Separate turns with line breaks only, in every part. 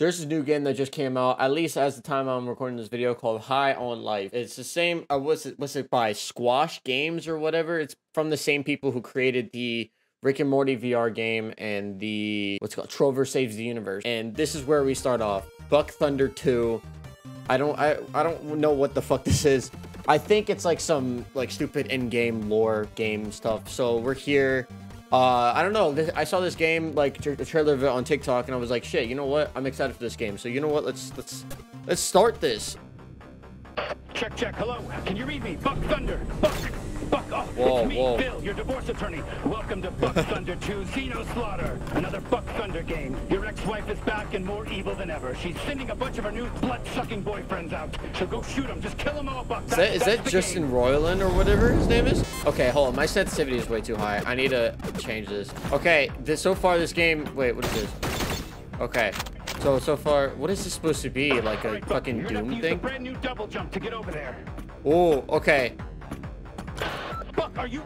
So there's a new game that just came out, at least as the time I'm recording this video, called High on Life. It's the same. Uh, what's it? What's it by Squanch Games or whatever? It's from the same people who created the Rick and Morty VR game and the what's it called Trover Saves the Universe. And this is where we start off. Buck Thunder 2. I don't I I don't know what the fuck this is. I think it's like some like stupid in-game lore game stuff. So we're here. Uh, I don't know. This, I saw this game like the trailer of it on TikTok, and I was like, "Shit, you know what? I'm excited for this game." So you know what? Let's let's let's start this.
Check, check. Hello. Can you read me? Buck Thunder. Buck. Buck. Oh,
Whoa,
it's me,
whoa.
Bill, your divorce attorney. Welcome to Buck Thunder 2 Xeno Slaughter. Another Buck Thunder game. Your ex-wife is back and more evil than ever. She's sending a bunch of her new blood-sucking boyfriends out. So go shoot them. Just kill them all, Buck.
Is that, is that Justin Roiland or whatever his name is? Okay, hold on. My sensitivity is way too high. I need to change this. Okay, this so far this game. Wait, what is this? Okay, so so far, what is this supposed to be? Like a fucking
have to
Doom thing?
brand new double jump to get over there.
Oh, okay.
Buck, are you?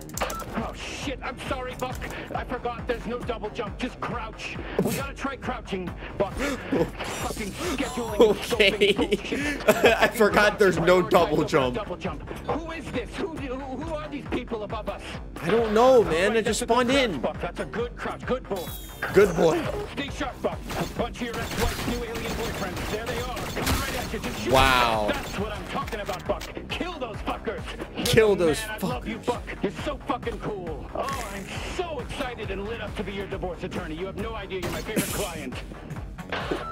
Oh shit! I'm sorry, Buck. I forgot. There's no double jump. Just crouch. We gotta try crouching, Buck. Fucking scheduling.
Okay. I forgot there's no double jump.
Double jump. Who is this? Who, who, who are these people above us?
I don't know, man.
Alright,
I just
that's a good
spawned
crouch,
in.
Buck. That's a good crouch. Good boy.
Good boy.
Stay sharp, Buck. A bunch of your ex-wife's new alien boyfriends. There they are.
Wow.
That's what I'm talking about, Buck. Kill those fuckers. You're
Kill those
man. I love you,
fuckers.
Buck. You're so fucking cool. Oh, I'm so excited and lit up to be your divorce attorney. You have no idea you're my favorite client.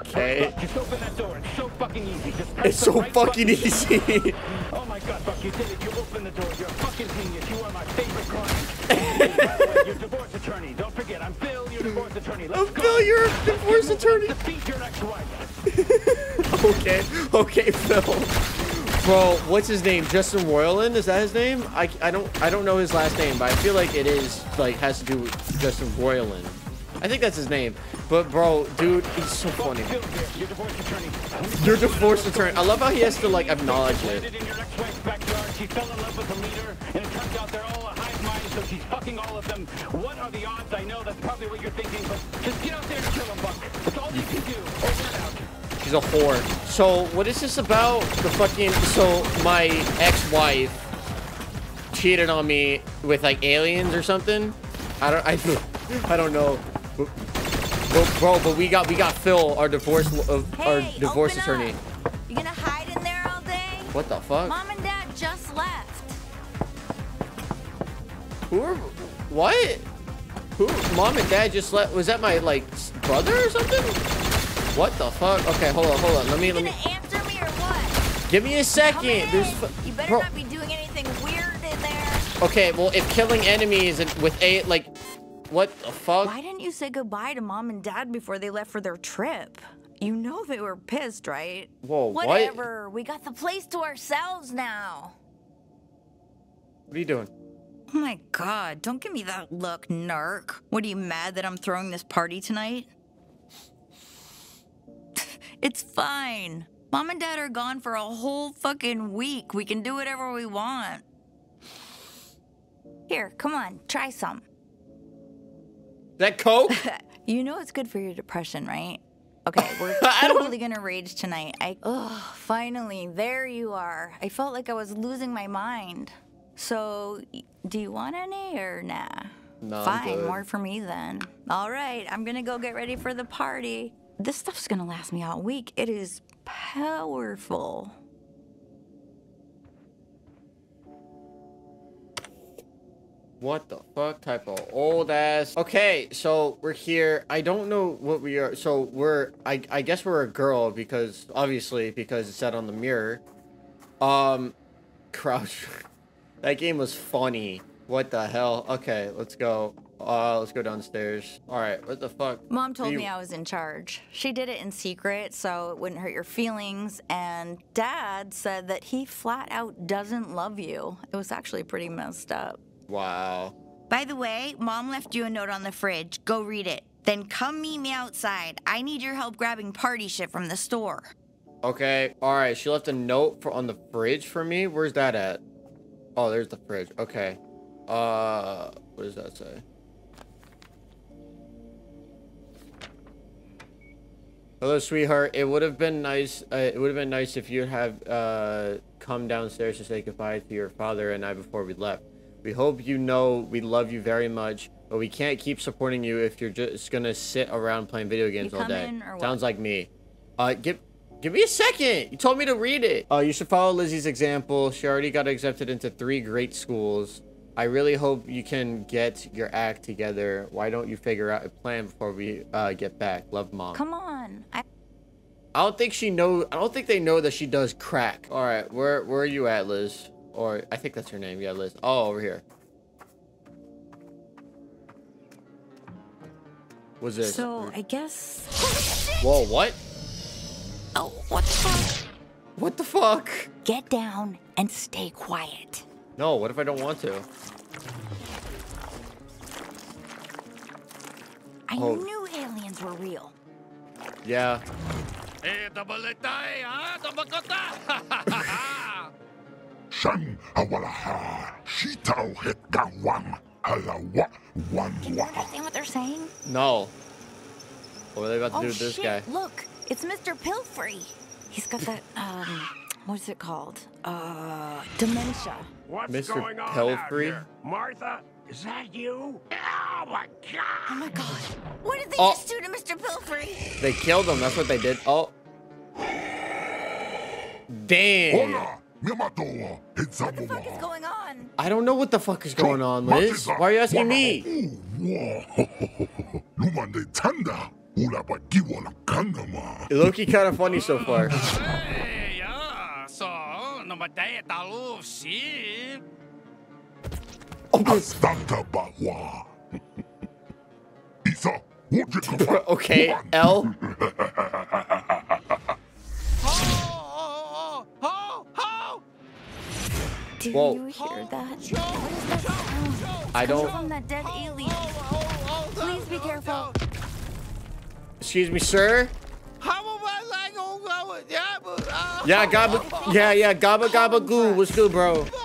Okay.
Just open that door. It's so fucking easy. Just press
It's so
right
fucking
button.
easy.
Oh my god, Buck, you did it. You opened the door. You're a fucking genius. You are my favorite client. By the way, your divorce attorney. Don't forget, I'm Phil, your divorce attorney. Let's
I'm
go.
Phil, your divorce attorney.
Defeat your ex-wife.
Okay, okay, Phil. Bro, what's his name? Justin Roiland? Is that his name? I, I don't I don't know his last name, but I feel like it is like has to do with Justin Roiland. I think that's his name. But bro, dude, he's so funny.
Your divorce attorney.
Your divorce attorney. I love how he has to like acknowledge it.
She fell in love with the leader, and it turns out they're all a hive mind, so she's fucking all of them. What are the odds? I know that's probably what you're thinking, but just get out there and kill them, Buck. That's all you can do. Over.
She's a whore. So what is this about? The fucking so my ex-wife cheated on me with like aliens or something. I don't I I don't know. But, bro, but we got we got Phil, our divorce uh, our divorce attorney.
Up. You gonna hide in there all day?
What the fuck?
Mom and Dad just left.
Who are what? Who? Mom and dad just left. Was that my like brother or something? What the fuck? Okay, hold on, hold on. Let me
You
let me.
answer me or what?
Give me a second. There's.
you better
bro.
not be doing anything weird in there.
Okay, well, if killing enemies and with a like, what the fuck?
Why didn't you say goodbye to Mom and Dad before they left for their trip? You know they were pissed, right?
Whoa, what?
Whatever. We got the place to ourselves now.
What are you doing?
Oh my god, don't give me that look, narc. What are you mad that I'm throwing this party tonight? it's fine. Mom and dad are gone for a whole fucking week. We can do whatever we want. Here, come on, try some.
That coke?
You know it's good for your depression, right? Okay, we're totally gonna rage tonight. I oh, finally, there you are. I felt like I was losing my mind. So, do you want any or nah?
No,
Fine, more for me then. All right, I'm gonna go get ready for the party. This stuff's gonna last me all week. It is powerful.
What the fuck type of old ass? Okay, so we're here. I don't know what we are. So we're, I, I guess we're a girl because obviously because it said on the mirror. Um, crouch. that game was funny. What the hell? Okay, let's go. Uh, let's go downstairs. All right, what the fuck?
Mom told
You-
me I was in charge. She did it in secret so it wouldn't hurt your feelings. And dad said that he flat out doesn't love you. It was actually pretty messed up.
Wow.
By the way, Mom left you a note on the fridge. Go read it. Then come meet me outside. I need your help grabbing party shit from the store.
Okay. All right. She left a note for on the fridge for me. Where's that at? Oh, there's the fridge. Okay. Uh, what does that say? Hello, sweetheart. It would have been nice. Uh, it would have been nice if you have uh, come downstairs to say goodbye to your father and I before we left. We hope you know we love you very much, but we can't keep supporting you if you're just gonna sit around playing video games all day.
coming or what?
Sounds like me. Uh, give give me a second. You told me to read it. Uh, you should follow Lizzie's example. She already got accepted into three great schools. I really hope you can get your act together. Why don't you figure out a plan before we uh, get back? Love, mom.
Come on. I
I don't think she know. I don't think they know that she does crack. All right, where where are you at, Liz? Or I think that's her name. Yeah, Liz. Oh, over here. What's this?
so I guess
Whoa, what?
Oh, what the fuck?
What the fuck?
Get down and stay quiet.
No, what if I don't want to?
I
Oh.
knew aliens were real.
Yeah.
Eh, eh, ah, Shan awalaha, shitao het gawam, halawa, wan
Can you understand what they're saying?
No. What are they about to
oh
do with this
shit!
guy?
Look, it's Mr. Pilfrey. He's got that um, what's it called? Uh, dementia.
What's
Mr.
going on out here? Martha, is that you? Oh my god!
Oh my god! What did they
Oh.
just do to Mr. Pilfrey?
They killed him. That's what they did. Oh. Damn.
Hola, miamato,
What the fuck is going on?
I don't know what the fuck is going on, Liz. Why are you asking me?
Lumande tanda, ula bagiwa la kanama.
Loki kind of funny so far.
Hey, yeah.
Do
Whoa.
you hear that?
oh. Joe,
What is that sound?
I don't.
From that dead alien.
oh,
Please be careful.
Excuse me, sir.
How am I like, oh, oh, yeah, but, uh,
Yeah, gabba. Yeah, yeah, gabba gabba goo. What's good, bro?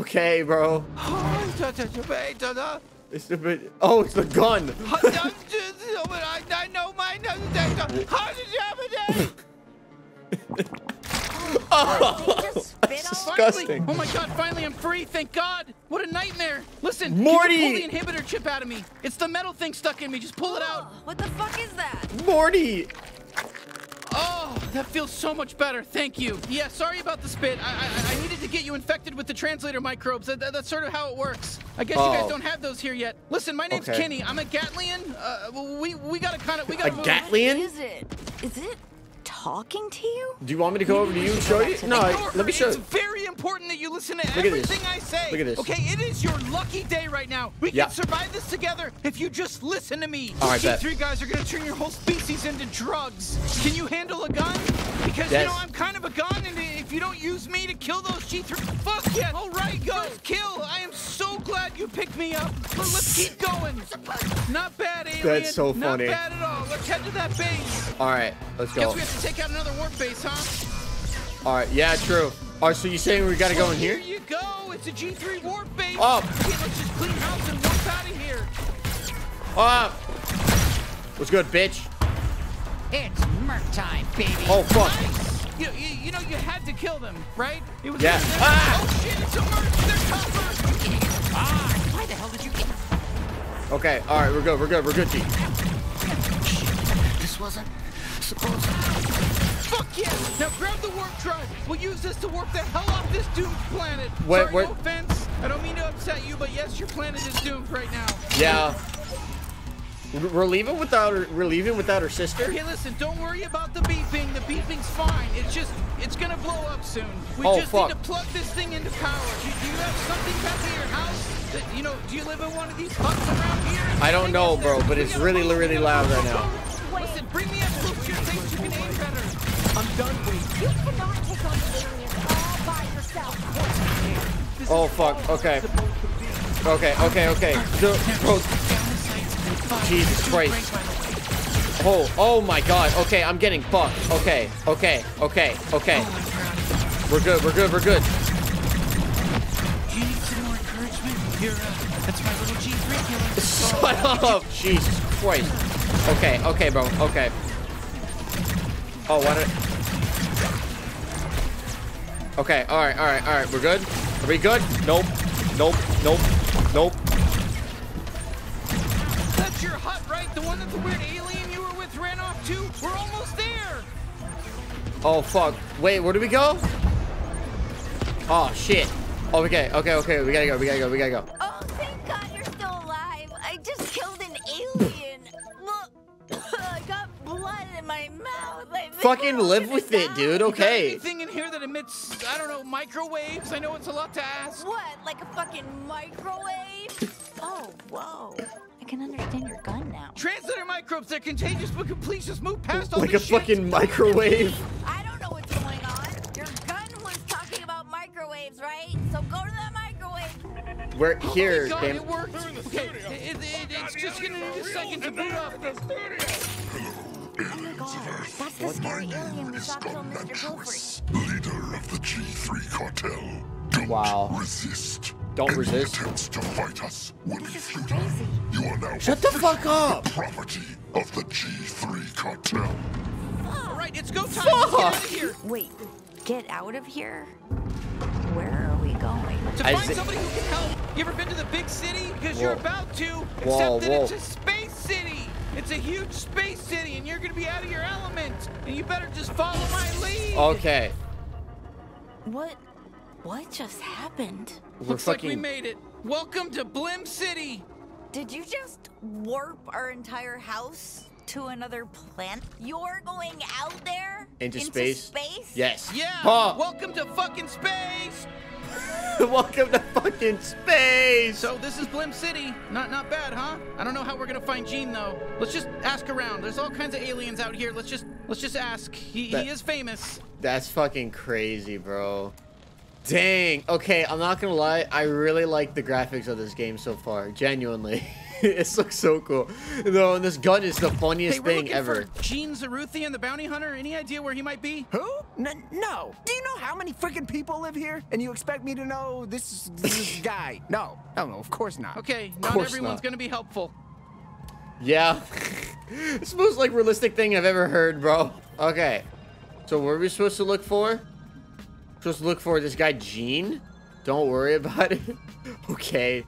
Okay, bro. It's a bit. Oh, it's the gun. Oh,
They just spit
that's
on
disgusting.
Oh my god, finally I'm free, thank god! What a nightmare! Listen,
Morty!
can pull the inhibitor chip out of me? It's the metal thing stuck in me, just pull it out!
What the fuck is that?
Morty.
Oh, that feels so much better, thank you. Yeah, sorry about the spit. I, I, I needed to get you infected with the translator microbes. That, that- that's sort of how it works. I guess you
Oh.
guys don't have those here yet. Listen, my name's
Okay.
Kenny. I'm a Gatlian. Uh, we, we gotta kind of, we
A
gotta move.
Gatlian?
Is it? Is it talking to you?
Do you want me to go over to you and show you? No,
Ignore
let me
her.
show.
It's very important that you listen to
Look
everything I say.
Look at this.
Okay, it is your lucky day right now. We
Yeah.
can survive this together if you just listen to me.
All right,
you
bet.
three guys are gonna turn your whole species into drugs. Can you handle a gun? Because
Yes.
you know I'm kind of a gun, and if you don't use me to kill those G3, fuck yeah! All right, go kill. I am so glad you picked me up. But let's keep going. Not bad, alien.
That's so funny.
Not bad at all. Let's head to that base.
All right, let's go.
Guess
go.
we have to take out another warp base, huh?
All right, yeah, true. All right, so you saying we gotta go in
Here
here?
you go. It's a G3 warp base.
Oh.
Okay, let's just clean house and warp out of here.
Ah. What's good, bitch?
It's Merc time, baby.
Oh fuck.
Nice. You, you, you know you had to kill them, right? It was
Yeah.
they're-
Ah.
Oh shit! It's a merc. They're tougher.
Ah, why the hell did you.
Okay, all right, we're good. We're good. We're good, G.
This wasn't supposed
Fuck yeah! Now grab the warp drive. We'll use this to warp the hell off this doomed planet.
Wait,
Sorry,
wait.
no offense. I don't mean to upset you, but yes, your planet is doomed right now.
Yeah. We're leaving without her. We're leaving without her sister.
Okay, listen, don't worry about the beeping. The beeping's fine. It's just, it's gonna blow up soon. We
Oh,
just
fuck.
need to plug this thing into power. Do, do you have something back at your house? That, you know, do you live in one of these huts around here?
I don't know, bro, but it's really, really loud right now.
Listen, bring me up close to your things. You can aim better. I'm done waiting.
You cannot take on the aliens all by yourself.
Oh fuck. Okay. Okay. Okay. Okay. So, bro, Jesus Christ. Oh. Oh my God. Okay, I'm getting fucked. Okay. Okay. Okay. Okay. We're good. We're good. We're good.
Do you need some more encouragement? Here, that's my little G3 killer.
Shut up. Jesus Christ. Okay, okay, bro. Okay. Oh, what? Did... Okay, all right, all right, all right. We're good. Are we good? Nope. Nope. Nope.
We're almost there!
Oh fuck. Wait, where do we go? Oh shit. Oh, okay, okay, okay. We gotta go. We gotta go. We gotta go.
Oh, thank God you're still alive. I just killed an alien. Look, I got blood in my mouth. I
Fucking live
gonna
with it, dude. Okay.
anything in here that emits, I don't know, microwaves? I know it's a lot to ask.
What, like a fucking microwave?
Oh, whoa. I can understand your gun now.
Translator microbes, they're contagious, but can please just move past all
Like a
this shit?
fucking microwave.
I don't know what's going on. Your gun was talking about microwaves, right? So go to the microwave.
We're here.
Oh my God,
damn.
it worked. Okay, it, it, it's just gonna need a second to boot up.
Oh my God, that's the
My
scary
name
alien we
is
saw kill Mr. Gilfrey.
Leader of the G3 cartel. Don't
Wow.
resist.
Don't
Any
resist.
attempts to fight us would be
This is
futile. You are now
Shut the fuck up.
property of the G3 cartel.
All right, it's go time. Let's get out of here.
Wait, get out of here? Where are we going?
To
I
find
see-
somebody who can help. You ever been to the big city? Because you're about to. Except
Whoa,
that
whoa.
it's a space city. It's a huge space city, and you're gonna be out of your element. And you better just follow my lead.
Okay.
What? What just happened?
We're
Looks like
fucking.
we made it. Welcome to Blim City.
Did you just warp our entire house to another planet?
You're going out there?
Into space?
space?
Yes.
Yeah.
Huh.
Welcome to fucking space.
Welcome to fucking space.
So this is Blim City. Not not bad, huh? I don't know how we're gonna find Gene though. Let's just ask around. There's all kinds of aliens out here. Let's just let's just ask. He,
That-
he is famous.
That's fucking crazy, bro. Dang. Okay, I'm not gonna lie. I really like the graphics of this game so far. Genuinely. it looks so cool. No, and this gun is the funniest
Hey, we're
thing
looking
ever.
for Gene Zaruthian, the bounty hunter. Any idea where he might be?
Who? N- no. Do you know how many freaking people live here? And you expect me to know this, this guy? No. No, no, of course not.
Okay, not
course
everyone's
not.
gonna be helpful.
Yeah. it's the most like realistic thing I've ever heard, bro. Okay. So what are we supposed to look for? Supposed to look for this guy Gene? Don't worry about it. okay.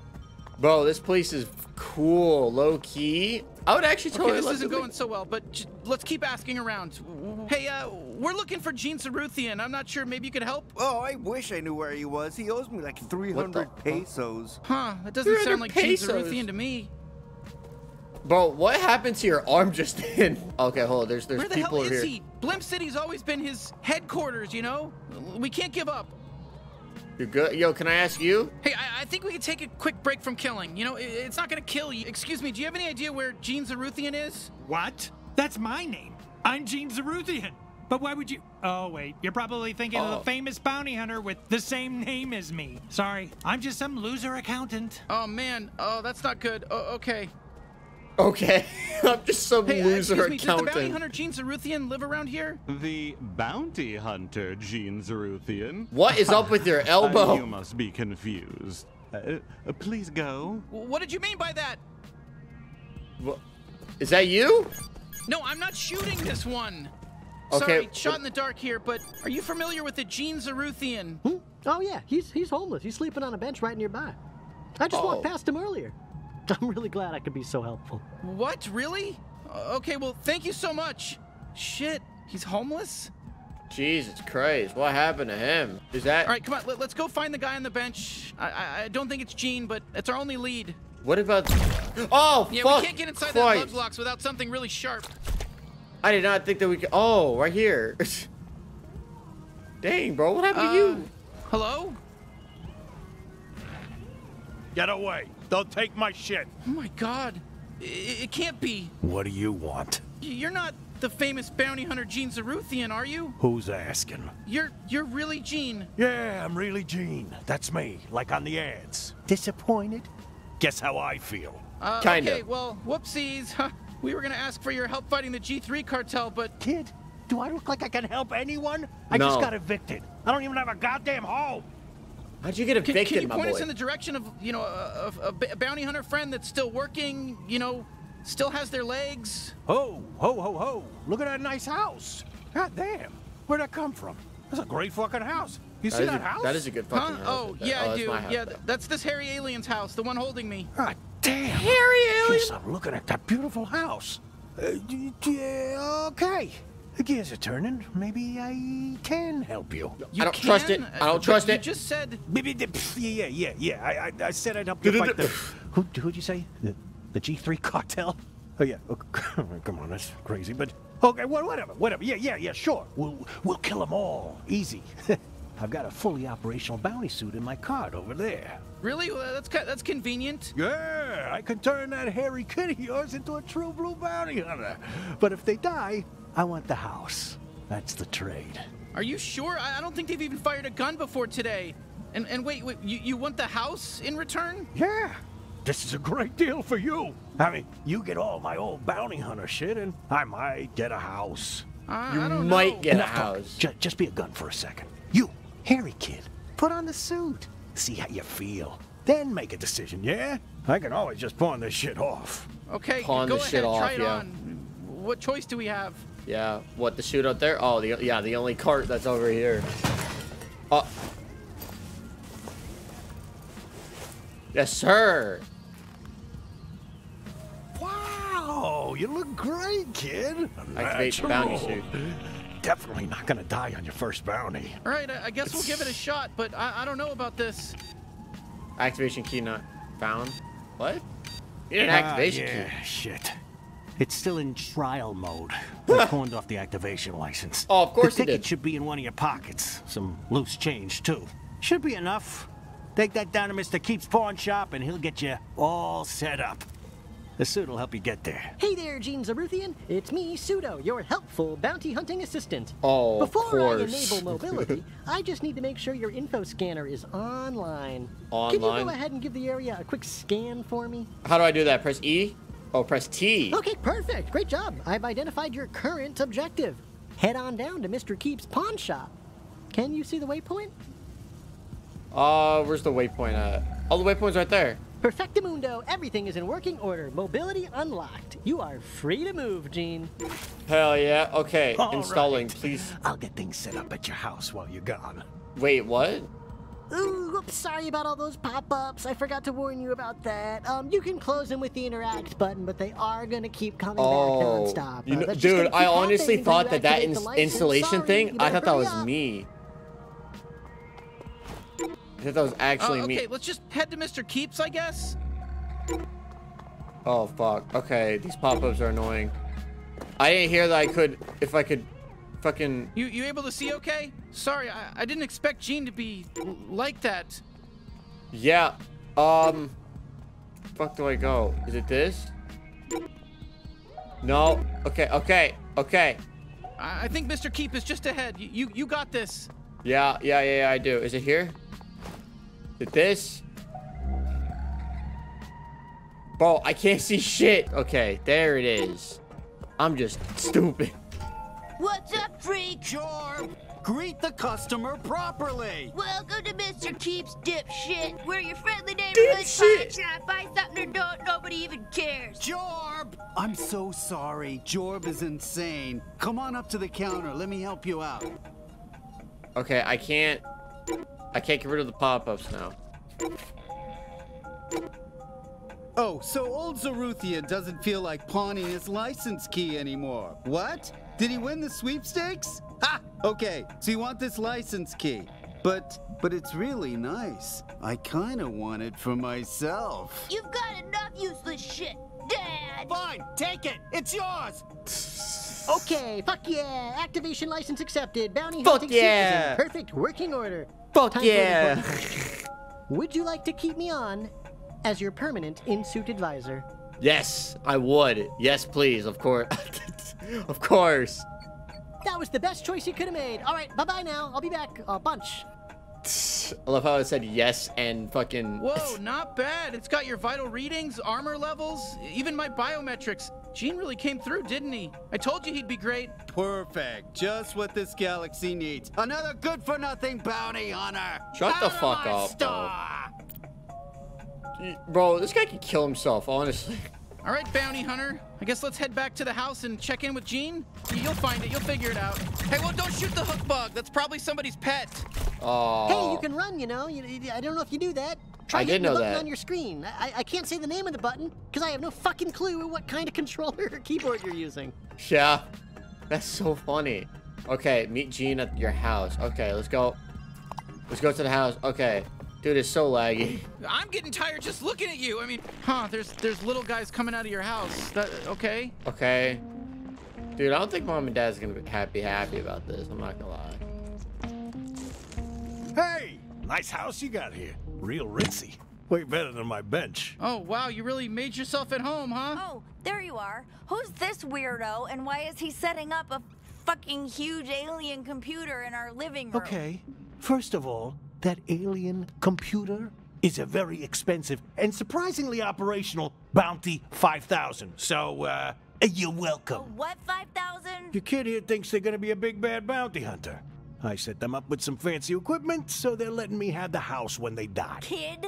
Bro, this place is cool, low key. I would actually
Okay,
totally
this isn't going so well, but j- let's keep asking around. Hey, uh, we're looking for Gene Zaruthian. I'm not sure. Maybe you could help.
Oh, I wish I knew where he was. He owes me like 300 pesos.
Huh? That doesn't sound like
pesos.
Gene Zaruthian to me.
Bro, what happened to your arm just then? Okay, hold on. There's there's
Where the
people
hell is
here.
he? Blim City's always been his headquarters. You know, we can't give up.
You're good? Yo, can I ask you?
Hey, I, I think we could take a quick break from killing. You know, it, it's not gonna kill you. Excuse me. Do you have any idea where Gene Zaruthian is?
What? That's my name. I'm Gene Zaruthian. But why would you? Oh, wait. You're probably thinking of
Oh.
the famous bounty hunter with the same name as me. Sorry, I'm just some loser accountant.
Oh man. Oh, that's not good. Oh, okay.
Okay, I'm just some
Hey, uh,
loser
excuse me. Does the bounty hunter Gene Zaruthian live around here?
The bounty hunter, Gene Zaruthian.
What is up with your
Uh,
elbow?
you must be confused. Uh, uh, please go.
What did you mean by that?
Wha- Is that you?
No, I'm not shooting this one.
Okay,
Sorry, shot in the dark here, but are you familiar with the Gene Zaruthian?
Oh yeah, he's he's homeless. He's sleeping on a bench right nearby. I just walked
Oh.
past him earlier. I'm really glad I could be so helpful.
What? Really? Uh, Okay, well, thank you so much. Shit, he's homeless?
Jesus Christ, what happened to him? Is that?
All right, come on, let, us go find the guy on the bench. I, I, I don't think it's Gene, but it's our only lead.
What about? Oh,
Yeah,
fuck
we can't get inside that
Christ.
lug blocks without something really sharp.
I did not think that we could. Oh, right here. Dang, bro, what happened to you?
Uh, Hello?
Get away. Don't take my shit.
Oh my god. I- it can't be.
What do you want?
You're not the famous bounty hunter Gene Zaruthian, are you?
Who's asking?
You're you're really Gene.
Yeah, I'm really Gene. That's me, like on the ads. Disappointed? Guess how I feel.
Uh,
Kinda.
Okay, well, whoopsies. We were gonna ask for your help fighting the G3 cartel, but
Kid, do I look like I can help anyone? I
No.
just got evicted. I don't even have a goddamn home.
How'd you get
can,
evicted,
can you
my
point
boy?
us in the direction of you know a bounty hunter friend that's still working? You know, Still has their legs.
Ho, ho, ho, ho. Look at that nice house. God damn. Where'd that come from? That's a great fucking house. You
That
see that
a-
house?
that is a good fucking
Huh?
house.
Oh,
right there.
yeah, I do.
house.
Yeah, th- that's this hairy alien's house, the one holding me.
God damn.
Hairy alien.
Yes, I'm looking at that beautiful house. Uh, d- d- okay. The gears are turning. Maybe I can help you.
You
I don't trust it. I don't
But
trust
you
it.
just said
Maybe the- pff, Yeah, yeah, yeah. I, I, I said I'd help you fight the. Who, who'd you say? The, the G3 cartel? Oh yeah. Oh, come on, that's crazy. But okay, whatever, whatever. Yeah, yeah, yeah. Sure. We'll we'll kill them all. Easy. I've got a fully operational bounty suit in my cart over there.
Really? Well, that's that's convenient.
Yeah, I can turn that hairy kid of yours into a true blue bounty hunter. But if they die, I want the house. That's the trade.
Are you sure? I, I don't think they've even fired a gun before today. And and wait, wait, you, you want the house in return?
Yeah. This is a great deal for you. I mean, you get all my old bounty hunter shit, and I might get a house.
I,
You
I don't
might
know.
get a
Enough talk.
house.
Ju- just be a gun for a second. You, hairy kid, put on the suit. See how you feel. Then make a decision, yeah? I can always just pawn this shit off.
Okay,
Pawn
go
the
ahead,
shit off,
try it
yeah.
on. What choice do we have?
Yeah, what the shoot out there? Oh, the yeah, the only cart that's over here. Oh. Yes, sir.
Wow, you look great, kid.
Activate the bounty suit.
Definitely not gonna die on your first bounty.
All right, I, I guess we'll give it a shot, but I, I don't know about this.
Activation key not found. What? You need an
Ah,
activation
yeah,
key.
shit. It's still in trial mode. I pawned off the activation license.
Oh, of course
The ticket
did.
should be in one of your pockets. Some loose change, too. Should be enough. Take that down to Mr. Keep's pawn shop, and he'll get you all set up. The suit will help you get there.
Hey there, Gene Zaruthian. It's me, Pseudo, your helpful bounty hunting assistant.
Oh, of
Before I
course.
enable mobility, I just need to make sure your info scanner is online. Online? Can you go ahead and give the area a quick scan for me?
How do I do that? Press E? Oh, press T.
Okay, perfect. Great job. I've identified your current objective. Head on down to Mr. Keep's pawn shop. Can you see the waypoint?
Uh, where's the waypoint at? Oh, the waypoint's right there.
Perfectamundo, everything is in working order. Mobility unlocked. You are free to move, Gene.
Hell yeah. Okay,
All
installing,
right.
please.
I'll get things set up at your house while you're gone.
Wait, what?
Ooh, oops, sorry about all those pop-ups. I forgot to warn you about that. Um, you can close them with the interact button, but they are gonna keep coming back
Oh,
nonstop.
you
Uh,
know,
that's just
dude, I honestly thought that that
you
ins- installation
Sorry,
thing, I thought that was
up.
me. I thought that was actually
Uh, okay,
me.
let's just head to Mr. Keeps, I guess.
Oh fuck. Okay, these pop-ups are annoying. I didn't hear that I could, if I could, fucking.
You you able to see okay? Sorry, I, I didn't expect Gene to be like that.
Yeah. Um. Fuck do I go? Is it this? No. Okay. Okay. Okay.
I, I think Mr. Keep is just ahead. You, you you got this.
Yeah. Yeah. Yeah. Yeah. I do. Is it here? Is it this? Bro, I can't see shit. Okay, there it is. I'm just stupid.
What's up, freak?
Jorb, greet the customer properly.
Welcome to Mr. Keeps Dipshit. We're your friendly neighborhood pawn shop. Buy something or don't, nobody even cares.
Jorb! I'm so sorry. Jorb is insane. Come on up to the counter. Let me help you out.
Okay, I can't. I can't get rid of the pop-ups now.
Oh, so old Zaruthian doesn't feel like pawning his license key anymore. What? Did he win the sweepstakes? Ha! Okay, so you want this license key. But, but it's really nice. I kinda want it for myself.
You've got enough useless shit, Dad.
Fine, take it. It's yours.
Okay, fuck yeah! Activation license accepted. Bounty
Fuck
hunting suit is in
yeah.
perfect working order.
Fuck
Time
yeah.
Would you like to keep me on as your permanent in-suit advisor?
Yes, I would. Yes, please. Of course. of course.
That was the best choice you could have made. All right, bye-bye now. I'll be back a bunch.
I love how it said yes and fucking.
Whoa, not bad. It's got your vital readings, armor levels, even my biometrics. Gene really came through, didn't he? I told you he'd be great.
Perfect. Just what this galaxy needs. Another good for nothing bounty hunter.
Shut the
Out of
fuck up,
store.
bro. Bro, this guy could kill himself, honestly.
All right, bounty hunter. I guess let's head back to the house and check in with Gene. You'll find it. You'll figure it out. Hey, well, don't shoot the hook bug. That's probably somebody's pet.
Oh.
Hey, you can run, you know. You, you- I don't know if you do that. Try
I did
hitting the
know
button
that.
on your screen. I, I can't say the name of the button because I have no fucking clue what kind of controller or keyboard you're using.
Yeah. That's so funny. Okay, meet Gene at your house. Okay, let's go. Let's go to the house. Okay. Dude, it's so laggy.
I'm getting tired just looking at you. I mean, huh? There's there's little guys coming out of your house. That okay?
Okay. Dude, I don't think mom and dad's gonna be happy happy about this. I'm not gonna lie.
Hey, nice house you got here. Real ritzy. Way better than my bench.
Oh wow, you really made yourself at home, huh?
Oh, there you are. Who's this weirdo and why is he setting up a fucking huge alien computer in our living room?
Okay. First of all, that alien computer is a very expensive and surprisingly operational Bounty 5000. So, uh, you're welcome.
What, 5,000?
Your kid here thinks they're gonna be a big bad bounty hunter. I set them up with some fancy equipment, so they're letting me have the house when they die.
Kid?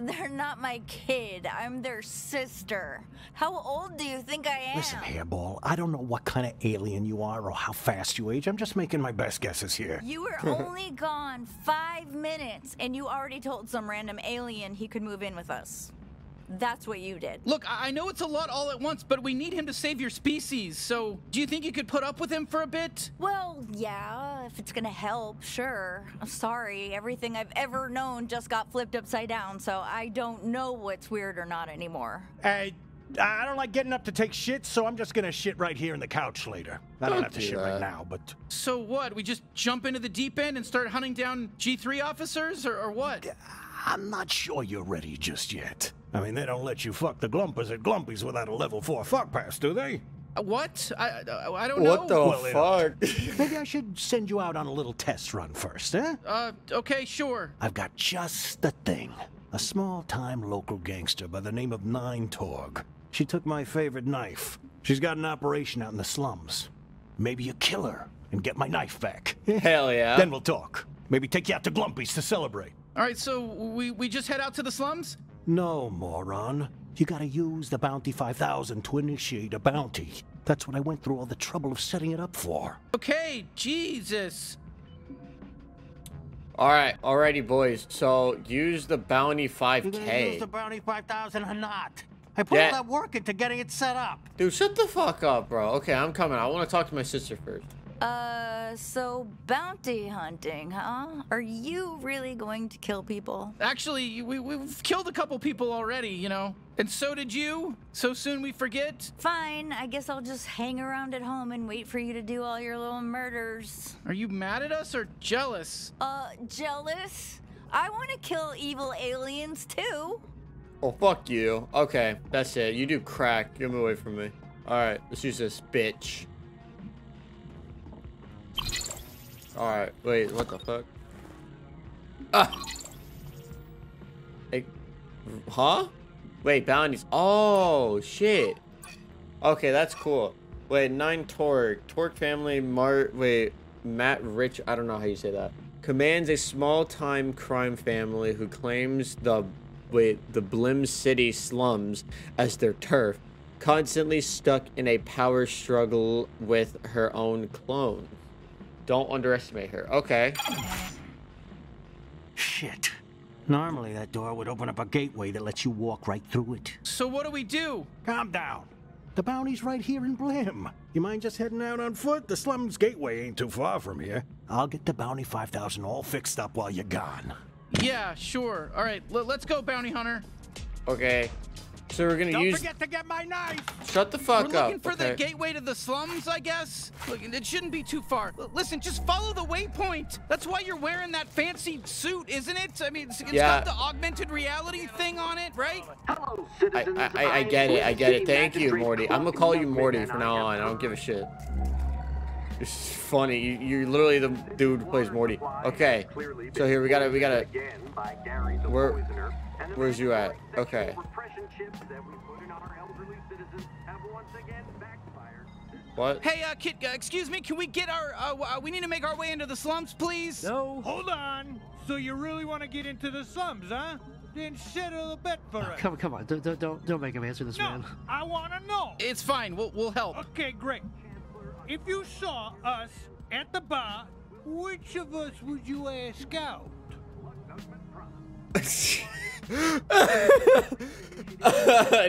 They're not my kid. I'm their sister. How old do you think I am?
Listen, Hairball, I don't know what kind of alien you are or how fast you age. I'm just making my best guesses here.
You were only gone five minutes, and you already told some random alien he could move in with us. That's what you did.
Look, I I know it's a lot all at once, but we need him to save your species. So, do you think you could put up with him for a bit?
Well, yeah, if it's gonna help, sure. I'm sorry, everything I've ever known just got flipped upside down, so I don't know what's weird or not anymore.
I, I don't like getting up to take shit, so I'm just gonna shit right here in the couch later. I don't,
Don't
have to
do
shit
that.
right now, but
So what? We just jump into the deep end and start hunting down G3 officers, or, or what?
I'm not sure you're ready just yet. I mean, they don't let you fuck the Glumpers at Glumpies without a level 4 fuck pass, do they?
Uh, What? I I, I don't know
What the.
Well,
fuck?
Maybe I should send you out on a little test run first, eh?
Uh, okay, sure.
I've got just the thing. A small-time local gangster by the name of Nine Torg. She took my favorite knife. She's got an operation out in the slums. Maybe you kill her and get my knife back.
Hell yeah.
Then we'll talk. Maybe take you out to Glumpy's to celebrate.
All right, so we we just head out to the slums.
No, moron. You gotta use the Bounty 5000 to initiate a bounty. That's what I went through all the trouble of setting it up for.
Okay, Jesus.
All right, alrighty, boys. So use the bounty
You gonna use the bounty 5000 or not? I put
Yeah.
all that work into getting it set up.
Dude, shut the fuck up, bro. Okay, I'm coming. I want to talk to my sister first.
Uh, so bounty hunting, huh? Are you really going to kill people?
Actually, we we've killed a couple people already, you know. And so did you. So soon we forget.
Fine, I guess I'll just hang around at home and wait for you to do all your little murders.
Are you mad at us or jealous?
Uh, jealous? I want to kill evil aliens too.
Oh, fuck you. Okay, that's it. You do crack. Get me away from me. Alright, let's use this bitch. Alright, wait, what the fuck? Ah! Hey, huh? Wait, bounties. Oh, shit. Okay, that's cool. Wait, nine Torg. Torg family, Mart. Wait, Matt Rich. I don't know how you say that. Commands a small-time crime family who claims the wait the Blim City slums as their turf. Constantly stuck in a power struggle with her own clone. Don't underestimate her. Okay.
Shit. Normally that door would open up a gateway that lets you walk right through it.
So what do we do?
Calm down. The bounty's right here in Blim. You mind just heading out on foot? The slums gateway ain't too far from here. I'll get the bounty 5000 all fixed up while you're gone.
Yeah, sure. All right, let's go, bounty hunter.
Okay. So we're gonna
Don't
use.
forget to get my knife.
Shut the fuck
We're
up.
looking for the gateway to the slums, I guess. Look, it shouldn't be too far. L- listen, just follow the waypoint. That's why you're wearing that fancy suit, isn't it? I mean, it's, it's
Yeah.
got the augmented reality thing on it, right?
Hello,
I,
citizens.
I, I, I get it. I get it. Thank you, Morty. I'm gonna call you Morty from now on. I don't give a shit. It's funny. You, you're literally the dude who plays Morty. Okay. So here we gotta, we gotta. Where, where's you at? Okay. What?
Hey, uh, kid, uh, excuse me, can we get our, uh, uh, we need to make our way into the slums, please?
No. Hold on. So you really want to get into the slums, huh? then settle a bet for us.
Come, come on, don't, don't- don't, don't make him answer this,
No,
man.
I want to know.
It's fine. We'll, we'll help.
Okay, great. If you saw us at the bar, which of us would you ask out?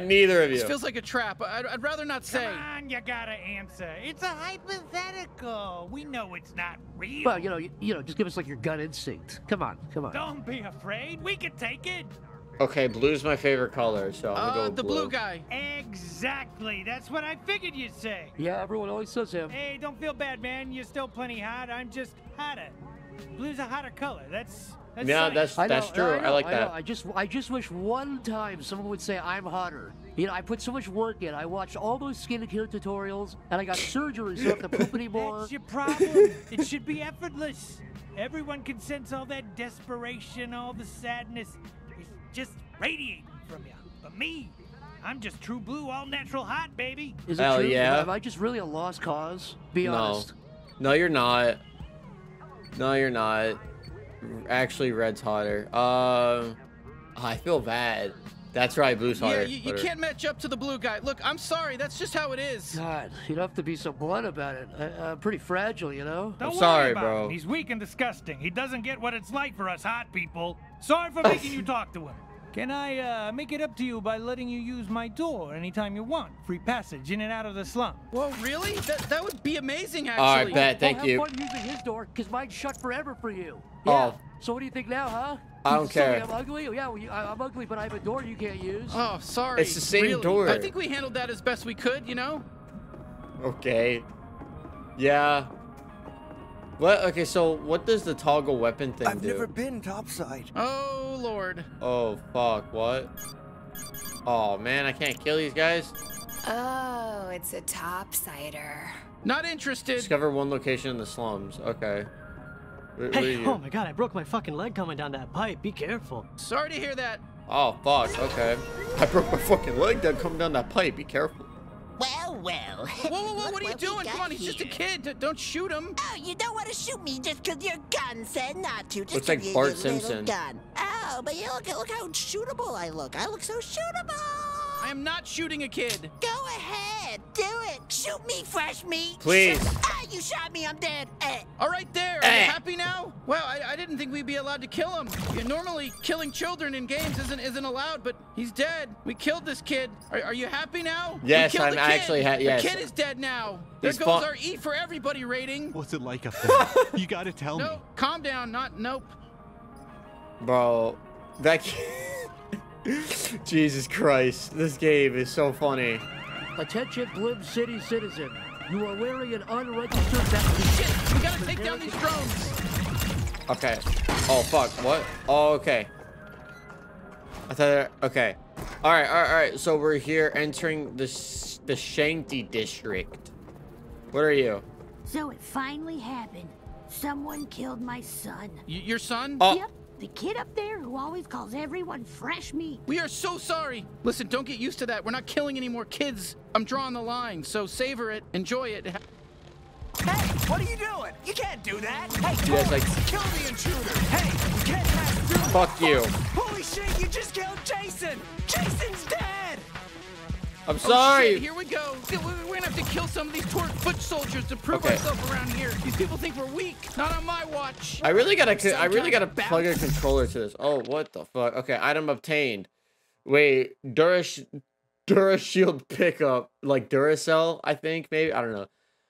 Neither of
This
you.
feels like a trap. I'd, I'd rather not say.
Come on, you gotta answer. It's a hypothetical. We know it's not real.
Well, you know, you, you know, just give us like your gut instinct. Come on, come on.
Don't be afraid. We can take it.
Okay, blue's my favorite color, so I'm gonna go
Uh,
with
the
blue.
blue guy.
Exactly. That's what I figured you'd say.
Yeah, everyone always says him.
Hey, don't feel bad, man. You're still plenty hot. I'm just hotter. Blue's a hotter color. That's that's
Yeah,
science.
that's
know,
that's true. I,
know,
like
know.
that.
I just, I just wish one time someone would say I'm hotter. You know, I put so much work in. I watched all those skincare tutorials, and I got surgery, so I don't have to poop anymore.
That's your problem. it should be effortless. Everyone can sense all that desperation, all the sadness. It's just radiating from you. But me, I'm just true blue, all natural hot, baby.
Is it
Hell
true?
yeah.
Am I just really a lost cause? Be
no,
honest.
no, you're not. No, you're not. Actually, red's hotter. Um, I feel bad. That's right, blue's
Yeah,
hotter.
you, you can't match up to the blue guy. Look, I'm sorry. That's just how it is.
God, you don't have to be so blunt about it. I, I'm pretty fragile, you know.
Don't worry
sorry,
about
bro.
Him. He's weak and disgusting. He doesn't get what it's like for us hot people. Sorry for making you talk to him. Can I uh, make it up to you by letting you use my door anytime you want? Free passage in and out of the slum.
Whoa, really? That, that would be amazing, actually.
All right, bet. Thank
well,
you.
Have fun using his door, cause mine's shut forever for you.
Oh.
Yeah. So what do you think now, huh?
I don't
You tell me
care.
I'm ugly? Yeah, well, you, I, I'm ugly, but I have a door you can't use.
Oh, sorry.
It's the same
Really?
door.
I think we handled that as best we could, you know?
Okay. Yeah. What? Okay, so what does the toggle weapon thing
I've
do?
never been topside.
Oh, Lord.
Oh fuck! What? Oh man, I can't kill these guys.
Oh, it's a topsider.
Not interested.
Discover one location in the slums. Okay. Wh- what are
Hey,
you?
oh my god, I broke my fucking leg coming down that pipe. Be careful.
Sorry to hear that.
Oh fuck. Okay. I broke my fucking leg down coming down that pipe. Be careful.
Well, well.
Whoa, whoa, whoa, what are you
Look
doing? Come
got
on, he's just a kid. D- Don't shoot him.
Oh, you don't want to shoot me just 'cause your gun said not to. Just
Looks
'cause
like
you-
Bart
little
Simpson.
Gun. Oh, but you look, look how shootable I look. I look so shootable.
I am not shooting a kid.
Go ahead, do it. Shoot me, fresh meat.
Please.
Shoot- Ah, you shot me. I'm dead. Eh.
All right, there. Are
Eh.
you happy now? Well, I, I didn't think we'd be allowed to kill him. Yeah, normally, killing children in games isn't isn't allowed, but he's dead. We killed this kid. Are, are you happy now? We
Yes, I'm
the kid.
actually ha- yes.
The kid is dead now. There
He's
goes
fu-
our E for everybody rating.
What's it like up there? you gotta tell
No,
me.
No, calm down. Not nope.
Bro, that. Jesus Christ, this game is so funny.
Attention, Blim City citizen. You are wearing an unregistered vest.
Shit, we gotta take down these drones.
Okay. Oh fuck. What? Oh okay. I thought. Okay. All right. All right. All right. So we're here entering the the Shanty district. What are you?
So it finally happened. Someone killed my son.
Y- your son?
Oh.
Yep, the kid up there who always calls everyone fresh meat.
We are so sorry. Listen, don't get used to that. We're not killing any more kids. I'm drawing the line, so savor it, enjoy it.
Hey, what are you doing? You can't do that. Hey,
You guys like-
kill the intruder. Hey, you can't pass through.
Fuck you.
Holy shit, you just killed Jason. Jason's dead.
I'm
Oh,
sorry.
shit, here we go. We- We're gonna have to kill some of these twerk foot soldiers to prove
Okay.
ourselves around here. These people think we're weak. Not on my watch.
I really gotta. I really gotta plug a controller to this. Oh, what the fuck? Okay, item obtained. Wait, Dura Dura Shield pickup, like Duracell, I think maybe. I don't know.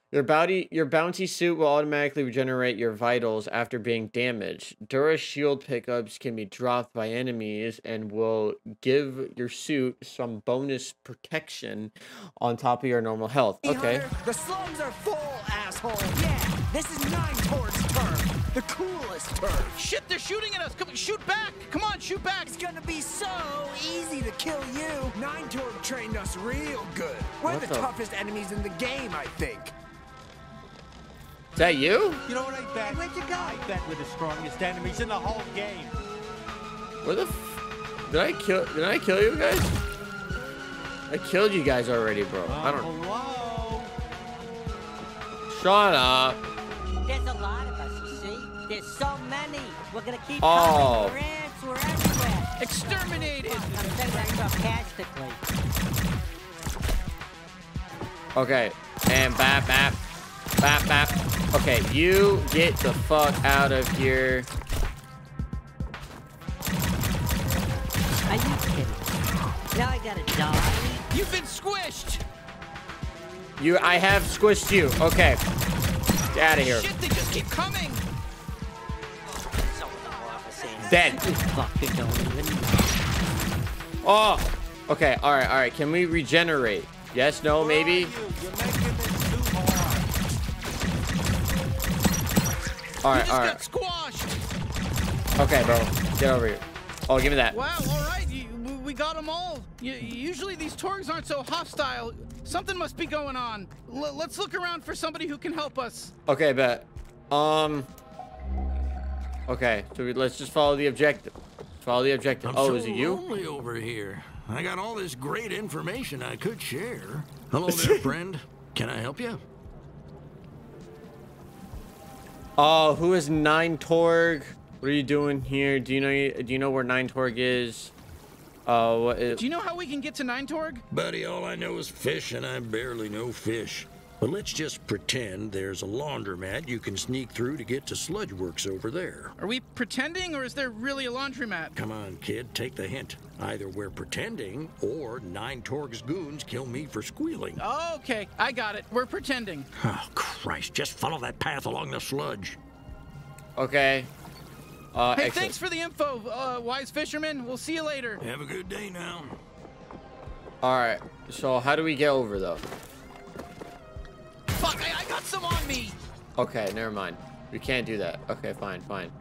Your bounty, your bounty suit will automatically regenerate your vitals after being damaged. Dura Shield pickups can be dropped by enemies and will give your suit some bonus protection on top of your normal health.
Hey,
Okay.
Hunter, the slums are full, asshole. Yeah, this is Nine Torg's turn. The coolest turn.
Shit, they're shooting at us. Come, shoot back. Come on, shoot back.
It's gonna be so easy to kill you. Nine Torg trained us real good. We're
What
the,
the-
toughest enemies in the game, I think.
Is that you?
You know what I bet? Where'd you go? I bet we're the strongest enemies in the whole game.
Where the f- did I kill? Did I kill you guys? I killed you guys already, bro. I don't.
Hello?
Shut up.
There's a lot of us, you see. There's so many. We're gonna keep
Oh.
coming. We're ants. We're everywhere.
Exterminated!
I'm saying that sarcastically.
Okay, and bap, bap, bap, bap. Okay, you get the fuck out of here.
Are you kidding? Now I gotta die.
You've been squished!
You, I have squished you. Okay, get out of here.
Shit, they just keep coming!
Dead.
Fucking don't even
Oh, okay. All right, all right. Can we regenerate? Yes, no, maybe. All right, all right.
Squashed!
Okay, bro, get over here. Oh, give me that.
Wow, alright, you- we- we got them all. You, usually these Torgs aren't so hostile. Something must be going on. L- let's look around for somebody who can help us.
Okay, bet. Um. Okay, so we, let's just follow the objective. Follow the objective.
I'm
oh,
so
is it you?
lonely over here. I got all this great information I could share. Hello there, friend. Can I help you?
Oh, who is Nine Torg? What are you doing here? Do you know? Do you know where Nine Torg is? Uh, what is?
Do you know how we can get to Nine Torg?
Buddy, all I know is fish, and I barely know fish. But let's just pretend there's a laundromat you can sneak through to get to Sludge Works over there.
Are we pretending or is there really a laundromat?
Come on, kid, take the hint. Either we're pretending, or Nine Torg's goons kill me for squealing.
Okay, I got it. We're pretending.
Oh, Christ, just follow that path along the sludge.
Okay. Uh,
hey,
excellent.
thanks for the info, uh, wise fisherman. We'll see you later.
Have a good day now.
All right. So how do we get over though?
I, I some on me.
Okay, never mind. We can't do that. Okay, fine, fine.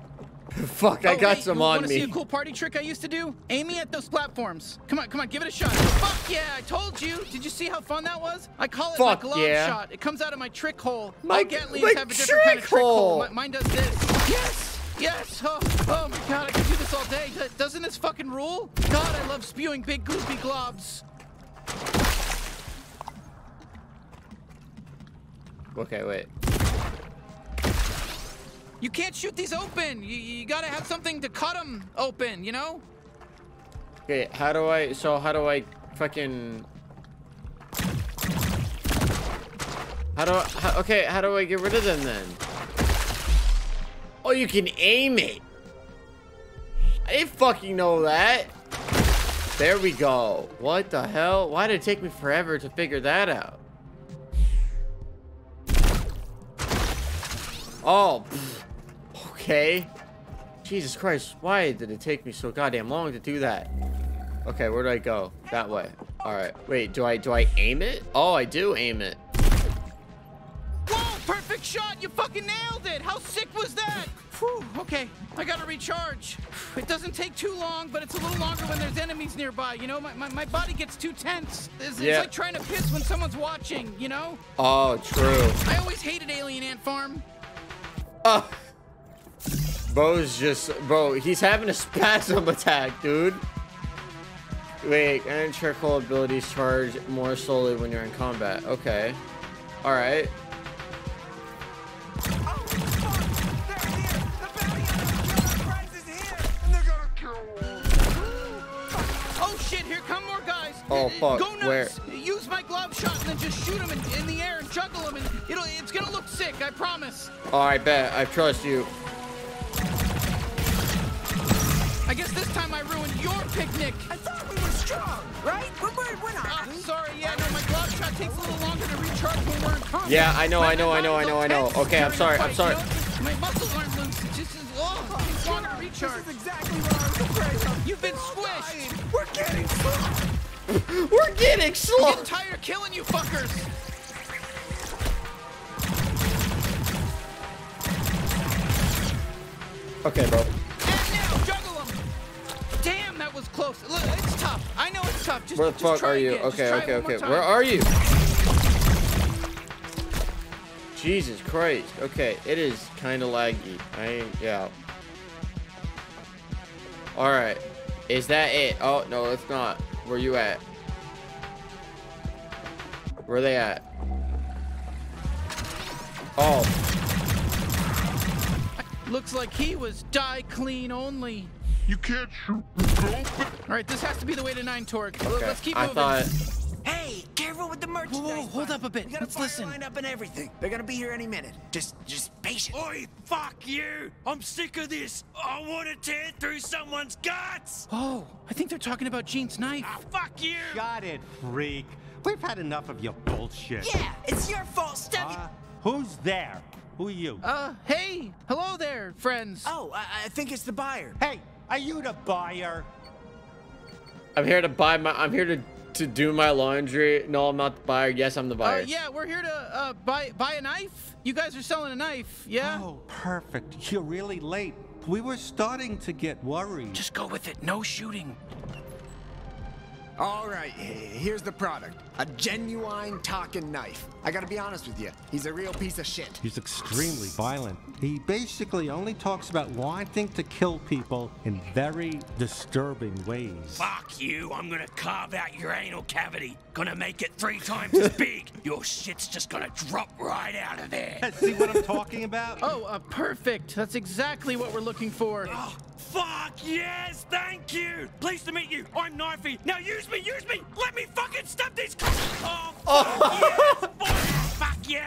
Fuck, I
Oh,
got
hey,
some
you
on
wanna see a cool party trick I used to do? Aim me at those platforms. Come on, come on, give it a shot. Fuck yeah, I told you. Did you see how fun that was? I call it
Fuck
my glove
yeah.
shot. It comes out of my trick hole.
My-
All Gatlians
my
have a different kind of
trick
trick hole.
hole.
Mine does this. Yes, yes. Oh, oh my god, I could do this all day. D- doesn't this fucking rule? God, I love spewing big goopy globs.
Okay, wait.
You can't shoot these open. You, you gotta have something to cut them open, you know?
Okay, how do I? So how do I fucking? How do I? How, okay, how do I get rid of them then? Oh, you can aim it. I didn't fucking know that. There we go. What the hell? Why did it take me forever to figure that out? Oh, pff, okay. Jesus Christ, why did it take me so goddamn long to do that? Okay, where do I go? That way. All right. Wait, do I do I aim it? Oh, I do aim it.
Whoa, perfect shot! You fucking nailed it! How sick was that? Whew, okay, I gotta recharge. It doesn't take too long, but it's a little longer when there's enemies nearby. You know, my, my, my body gets too tense. It's,
Yeah.
it's like trying to piss when someone's watching, you know?
Oh, true.
I always hated Alien Ant Farm.
Uh, oh. Bro's just bro, he's having a spasm attack, dude. Wait, and charcoal abilities charge more slowly when you're in combat. Okay. Alright.
Oh shit, here come more guys.
Oh, fuck,
Go nuts.
where?
Use my glove shot and then just shoot them in, in the air and juggle them, and it'll, it's gonna look sick, I promise.
Alright, bet. I trust you.
I guess this time I ruined your picnic. I thought we were strong, right? We're, we're, we're not. Ah, sorry, yeah, no, my glove shot takes a little longer to recharge when we're in combat.
Yeah, I know,
My-
I know, I know, I know, I know. Okay, I'm sorry,
the
I'm sorry.
you know? My muscles aren't loose. It just is, oh, it takes longer to recharge. This is exactly what I was afraid of. You've been squished. We're getting slow.
We're getting slow.
I'm getting tired of killing you fuckers.
Okay, bro.
And now, juggle them. Damn, that was close. Look, it's tough. I know it's tough. Just,
Where the fuck are you?
again.
Okay, okay,
it one more
okay. Where are you? Jesus Christ. Okay, it is kind of laggy. I yeah. All right. Is that it? Oh, no, it's not. Where you at? Where they at? Oh,
Looks like he was die clean only.
You can't shoot me.
All right, this has to be the way to Nine Torg.
Okay,
Let's keep
I
moving.
thought-
Hey, careful with the merchandise.
Whoa, whoa, hold up a bit.
We got
Let's
a fire
listen.
lined up and everything. They're gonna be here any minute. Just, just patient.
Oi, fuck you! I'm sick of this! I want to tear through someone's guts!
Oh, I think they're talking about Gene's knife.
Ah, fuck you!
Got it, freak. We've had enough of your bullshit.
Yeah, it's your fault, Stubby.
Uh, who's there? Who are you?
Uh, hey, hello there, friends.
oh, I, I think it's the buyer.
Hey, are you the buyer?
I'm here to buy my. I'm here to to do my laundry. No, I'm not the buyer. Yes, I'm the
Uh,
buyer.
yeah, we're here to uh, buy buy a knife. You guys are selling a knife, yeah?
Oh, perfect. You're really late. We were starting to get worried.
Just go with it. No shooting.
All right, here's the product. A genuine talking knife. I gotta be honest with you, he's a real piece of shit.
He's extremely violent. He basically only talks about wanting to kill people in very disturbing ways.
Fuck you! I'm gonna carve out your anal cavity. Gonna make it three times as big. Your shit's just gonna drop right out of there.
See what I'm talking about?
Oh, uh, perfect. That's exactly what we're looking for.
Oh, fuck yes! Thank you! Pleased to meet you. I'm Knifey. Now use me, use me! Let me fucking stab this. Oh, fuck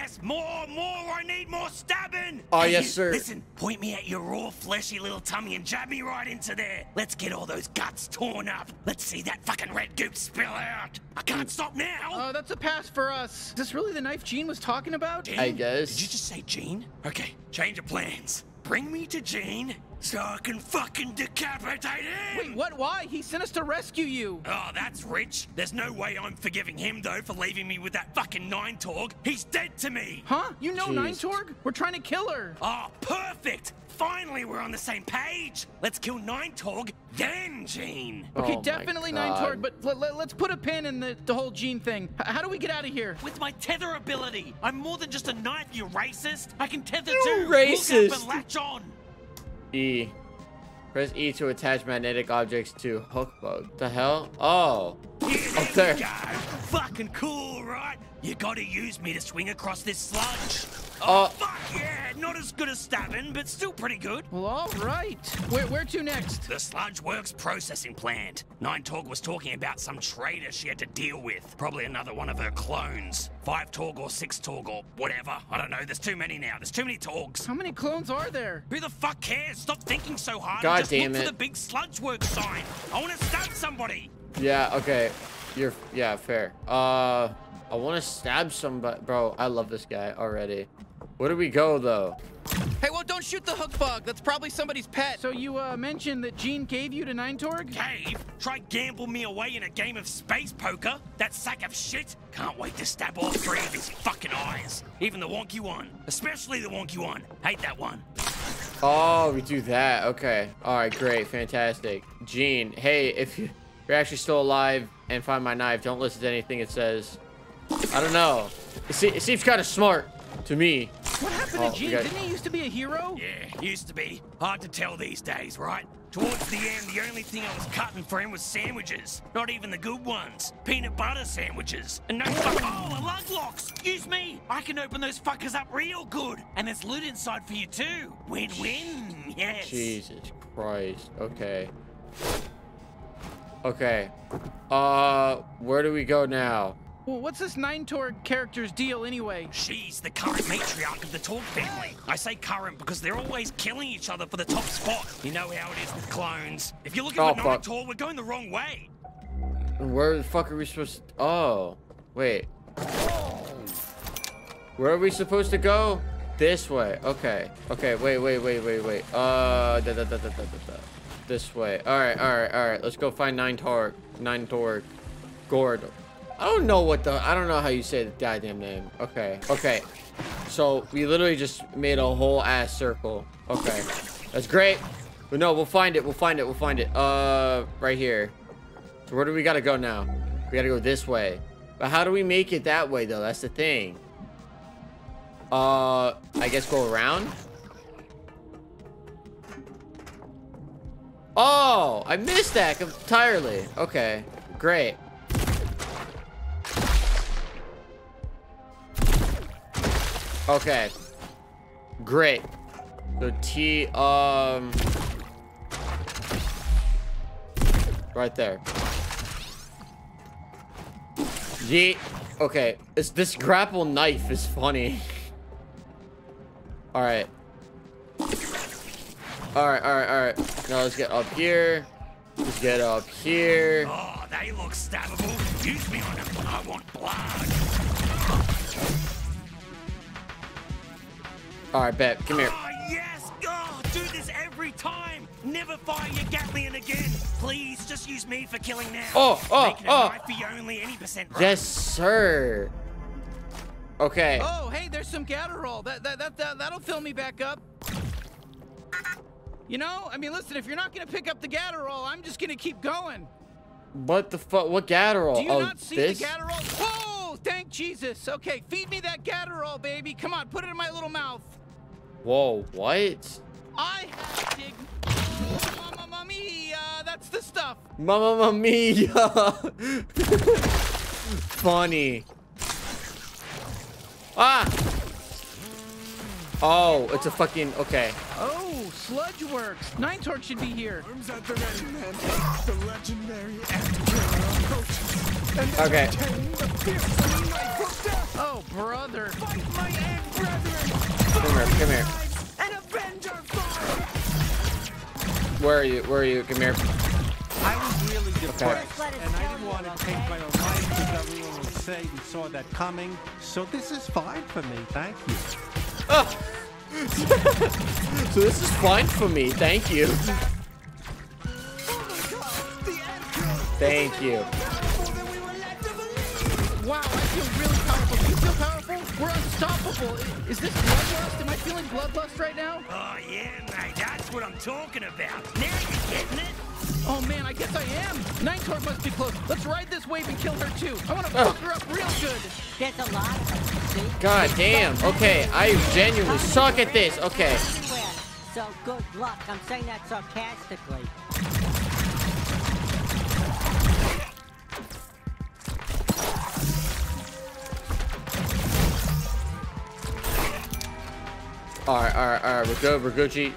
yes! Fuck, fuck yes! More, more! I need more stabbing!
Oh,
Hey,
yes,
you,
sir.
Listen, point me at your raw, fleshy little tummy and jab me right into there. Let's get all those guts torn up. Let's see that fucking red goop spill out. I can't mm. stop now.
Oh, that's a pass for us. Is this really the knife Gene was talking about?
Gene?
I guess.
Did you just say Gene? Okay, change of plans. Bring me to Jane so I can fucking decapitate him.
Wait, what? Why? He sent us to rescue you.
Oh, that's rich. There's no way I'm forgiving him, though, for leaving me with that fucking Nine Torg. He's dead to me.
Huh? You know Nine-Torg? We're trying to kill her.
Oh, perfect. Finally, we're on the same page. Let's kill Nine Torg, then Gene.
Okay,
Oh
definitely Nine
God.
Torg, but let, let, us put a pin in the, the whole Gene thing. H- how do we get out of here?
With my tether ability, I'm more than just a knife, you racist. I can tether
You
too. Look up and latch on.
E. Press E to attach magnetic objects to hook bug. The hell? Oh.
Yeah,
Up
there
there.
Oh, we go. Fucking cool, right? You gotta use me to swing across this sludge. Oh,
Uh,
fuck yeah! Not as good as stabbing, but still pretty good.
Well, all right. Where, where to next?
The Sludge Works processing plant. Nine Torg was talking about some traitor she had to deal with. Probably another one of her clones. Five Torg or six Torg or whatever. I don't know. There's too many now. There's too many Torgs.
How many clones are there?
Who the fuck cares? Stop thinking so hard.
God
just
damn
look
it.
for the big Sludge Works sign. I want to stab somebody.
Yeah, okay. You're yeah, fair. Uh I want to stab somebody. Bro, I love this guy already. Where do we go though?
Hey, well, don't shoot the hook bug. That's probably somebody's pet. So you uh, mentioned that Gene gave you to Nine Torg?
Cave, try gamble me away in a game of space poker. That sack of shit. Can't wait to stab all three of his fucking eyes. Even the wonky one. Especially the wonky one. Hate that one.
Oh, we do that. Okay. All right, great. Fantastic. Gene, hey, if you're actually still alive and find my knife, don't listen to anything it says. I don't know. It, se- it seems kind of smart to me.
What happened
Oh,
to Gene?
got-
Didn't he used to be a hero?
Yeah, used to be. Hard to tell these days, right? Towards the end, the only thing I was cutting for him was sandwiches. Not even the good ones. Peanut butter sandwiches. And no fuck. Oh, a Luglox. Use me. I can open those fuckers up real good. And there's loot inside for you too. Win win. Yes.
Jesus Christ. Okay. Okay. Uh, where do we go now?
Well, what's this Nine Torg character's deal anyway?
She's the current matriarch of the Torg family. I say current because they're always killing each other for the top spot. You know how it is with clones. If you're looking
Oh,
for
fuck.
Nitor, we're going the wrong way.
Where the fuck are we supposed to... Oh, wait. Where are we supposed to go? This way. Okay. Okay, wait, wait, wait, wait, wait. Uh, da, da, da, da, da, da, da. This way. Alright, alright, alright. Let's go find Nine Torg. Nine Torg. Gord. I don't know what the... I don't know how you say the goddamn name. Okay. Okay. So, we literally just made a whole ass circle. Okay. That's great. But no, we'll find it. We'll find it. We'll find it. Uh, right here. So where do we gotta go now? We gotta go this way. But how do we make it that way though? That's the thing. Uh, I guess go around? Oh, I missed that entirely. Okay, great. Okay, great. So T, um... Right there. Yeet. Okay. It's, this grapple knife is funny. Alright. Alright, alright, alright. Now let's get up here. Let's get up here.
Oh, they look stabbable. Use me on them. I want blood.
Alright, bet. Come here.
Oh, yes! Oh, do this every time! Never fire your Gatling again! Please, just use me for killing now.
Oh, oh, oh.
knife be only any percent.
Yes, sir. Okay.
Oh, hey, there's some Gatterall. That, that, that, that, that'll fill me back up. You know, I mean, listen, if you're not going to pick up the Gatterall, I'm just going to keep going.
What the fuck? What Gatterall?
Do you
oh,
not see
this?
the Gatterall? Whoa, thank Jesus. Okay, feed me that Gatterall, baby. Come on, put it in my little mouth.
Whoa, what?
I have dig. Oh, Mamma mia, that's the stuff.
Mamma mia! Funny. Ah! Oh, it's a fucking okay.
Oh, Sludge Works. Nine Torg should be here.
Arms at the ready, man. The legendary aftercare approaches. And
Okay.
Oh, brother.
Fight my aunt brethren.
Come here, come here.
And avenge our fire.
Where are you? Where are you? Come here.
I was really depressed,
Just let us
and I didn't want to take my own life because everyone would say we saw that coming. So this is fine for me. Thank you.
So this is fine for me. Thank you. Oh thank you.
Wow, I feel really powerful. Do you feel powerful? We're unstoppable. Is this bloodlust? Am I feeling bloodlust right now?
Oh, yeah, mate, that's what I'm talking about. Now you're getting it.
Oh man, I guess I am. Nine Torg must be close. Let's ride this wave and kill her too. I want to
Oh.
fuck her up real good.
That's a lot of them, see?
God damn. Okay, I genuinely suck at this. Okay.
So good luck. I'm saying that sarcastically.
All right, all right, all right. We're good. We're Gucci.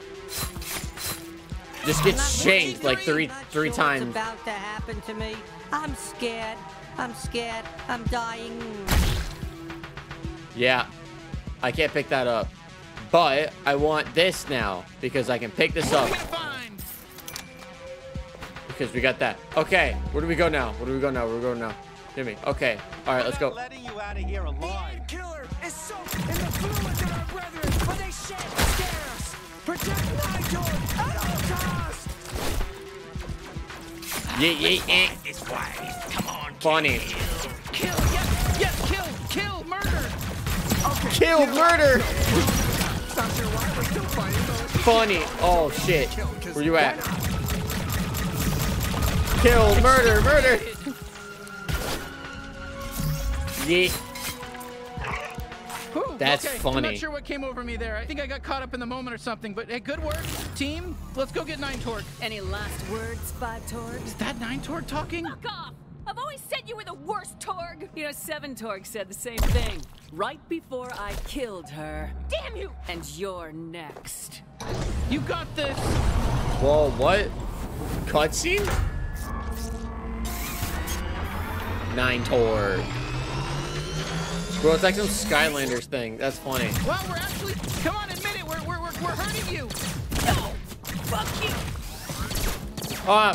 Just get shanked like three, three
What's
times.
about to happen to me? I'm scared. I'm scared. I'm dying.
Yeah, I can't pick that up, but I want this now because I can pick this up. Because we got that. Okay, where do we go now? Where do we go now? Where do we go now? Hear me. Okay. All right, let's go.
Letting you out of here alive.
Killer is soaked in the fluids of our brethren, but they shan't scare us. Protect at all costs.
Yeet, yeet, yeet.
This way. Come on,
Funny.
Kill, yes, yes, kill, kill, murder.
Kill, murder.
Not sure why we're still fighting.
Funny. Oh shit. Where you at? Kill, murder, murder. Yeet.
Whew,
That's
okay. I'm not sure what came over me there. I think I got caught up in the moment or something. But hey, good work, team. Let's go get Nine Torg.
Any last words, Five Torg?
Is that Nine Torg talking?
Fuck off! I've always said you were the worst Torg. You know, Seven Torg said the same thing right before I killed her. Damn you! And you're next.
You got this.
Whoa, what? Cutscene? Nine Tor. Bro, it's like some Skylanders thing. That's funny.
Wow, we're actually. Come on, admit it. We're we're we're, we're hurting you.
No! Fuck you!
Ah,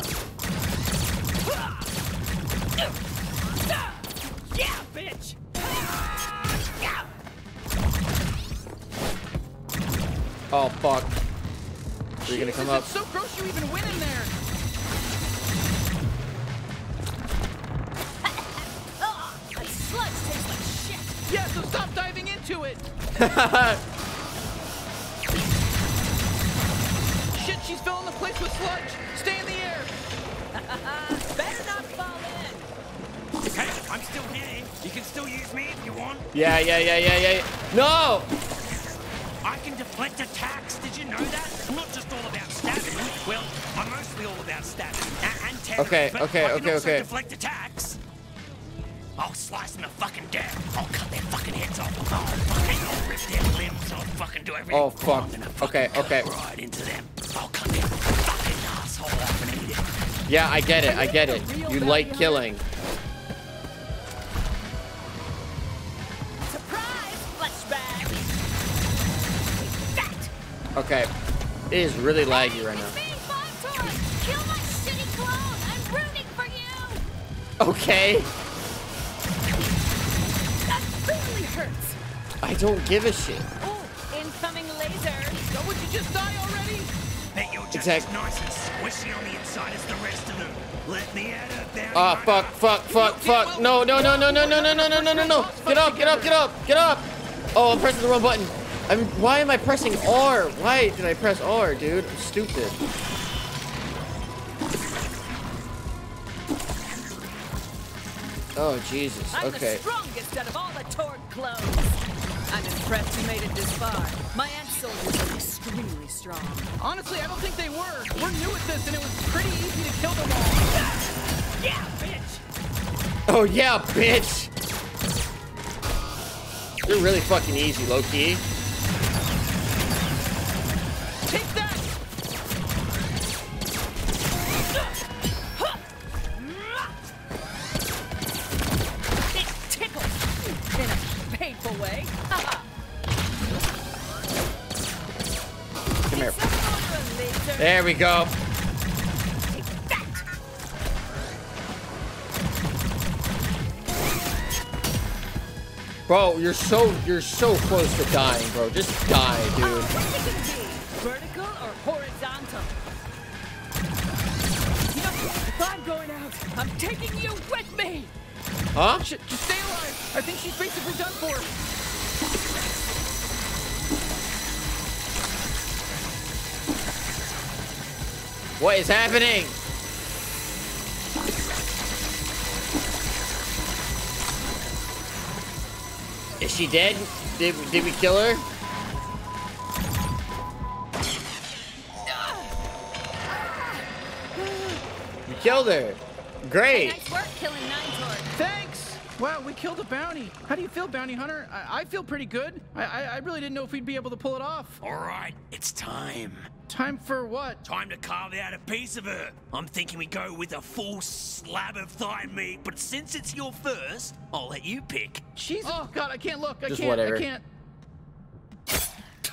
Yeah, bitch!
oh fuck. Are you gonna come up?
It's so gross you even went in there.
Ugh,
Yeah, so stop diving into it. Shit, she's filling the place with sludge. Stay in the air.
Better not fall in!
Hey, I'm still here. You can still use me if you want.
yeah, yeah, yeah, yeah, yeah. No!
I can deflect attacks. Did you know that? I'm not just all about stabbing. Well, I'm mostly all about stabbing a- and tearing.
Okay,
but
okay,
I can
okay,
also
okay.
deflect attacks. I'll slice them to fucking death. I'll cut their fucking heads off. I'll fucking I'll rip their limbs. I'll fucking do everything.
Oh fuck.
I'm gonna
Okay, okay.
right into them. I'll cut their fucking asshole off and eat it.
Yeah, I get it. I get it. You like killing. Okay. It is really laggy right now.
Kill
I don't give a shit.
Oh, incoming laser!
Oh, would you just die already?
Bet you're just
Exact-
as nice and squishy on the inside as the rest of them. Let me out of there.
Ah, fuck, fuck, fuck, fuck. No, no, no, no, no, no, no, no, no, no, no, no. Get up, get up, get up, get up. Oh, I'm pressing the wrong button. I'm, why am I pressing R? Why did I press R, dude? I'm stupid. Oh, Jesus.
I'm
Okay.
the strongest out of all the Torg clones. I'm impressed you made it this far. My ant soldiers are extremely strong.
Honestly, I don't think they were. We're new at this, and it was pretty easy to kill them all.
Yeah, bitch!
Oh, yeah, bitch. They're really fucking easy, low-key.
Take that!
There we go. Bro, you're so you're so close to dying, bro. Just die, dude.
What's it gonna be? Vertical or horizontal? You know, if I'm going out, I'm taking you with me.
Huh?
Just stay alive. I think she's basically done for.
What is happening? Is she dead? Did, did we kill her? We killed her. Great.
Nice work killing Nine
Thanks. Wow, we killed a bounty. How do you feel, bounty hunter? I, I feel pretty good. I, I I really didn't know if we'd be able to pull it off.
All right, it's time.
Time for what?
Time to carve out a piece of her. I'm thinking we go with a full slab of thigh meat, but since it's your first, I'll let you pick.
She's. Oh God, I can't look. I
Just
can't.
whatever.
I can't.